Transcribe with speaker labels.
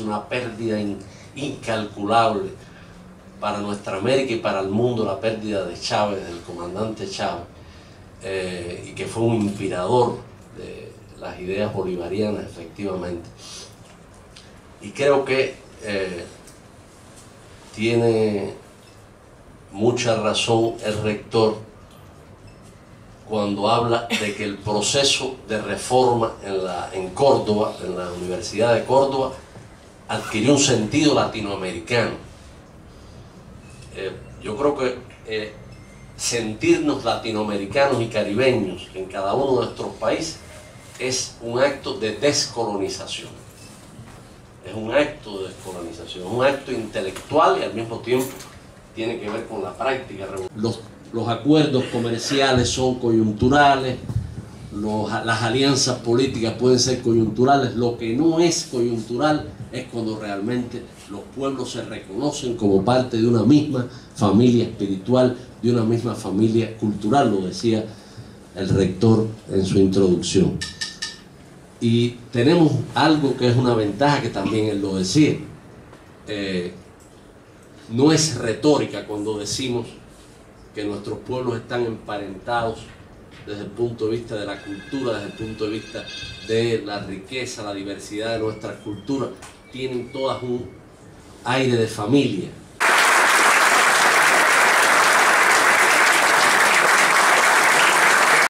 Speaker 1: una pérdida incalculable para nuestra América y para el mundo la pérdida de Chávez, del comandante Chávez, eh, y que fue un inspirador de las ideas bolivarianas efectivamente. Y creo que eh, tiene mucha razón el rector cuando habla de que el proceso de reforma en, la, en Córdoba, en la Universidad de Córdoba, adquirió un sentido latinoamericano. Eh, yo creo que eh, sentirnos latinoamericanos y caribeños en cada uno de nuestros países es un acto de descolonización. Es un acto de descolonización, un acto intelectual y al mismo tiempo tiene que ver con la práctica. Los, los acuerdos comerciales son coyunturales, las alianzas políticas pueden ser coyunturales, lo que no es coyuntural es cuando realmente los pueblos se reconocen como parte de una misma familia espiritual, de una misma familia cultural, lo decía el rector en su introducción. Y tenemos algo que es una ventaja que también él lo decía. Eh, no es retórica cuando decimos que nuestros pueblos están emparentados desde el punto de vista de la cultura, desde el punto de vista de la riqueza, la diversidad de nuestras culturas, tienen todas un aire de familia.